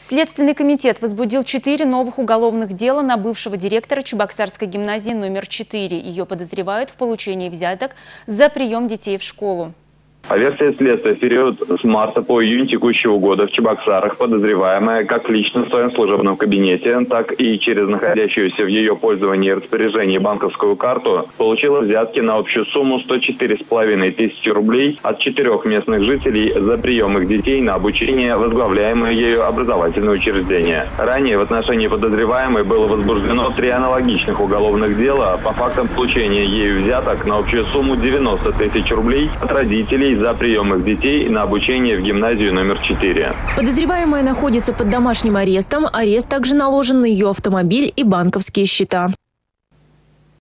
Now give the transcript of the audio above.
Следственный комитет возбудил четыре новых уголовных дела на бывшего директора Чебоксарской гимназии номер 4. Ее подозревают в получении взяток за прием детей в школу. По версии следствия, в период с марта по июнь текущего года в Чебоксарах подозреваемая как лично в своем служебном кабинете, так и через находящуюся в ее пользовании и распоряжении банковскую карту получила взятки на общую сумму 104,5 тысячи рублей от четырех местных жителей за прием их детей на обучение возглавляемое ею образовательное учреждение. Ранее в отношении подозреваемой было возбуждено три аналогичных уголовных дела по фактам получения ею взяток на общую сумму 90 тысяч рублей от родителей за прием их детей на обучение в гимназию номер 4. Подозреваемая находится под домашним арестом. Арест также наложен на ее автомобиль и банковские счета.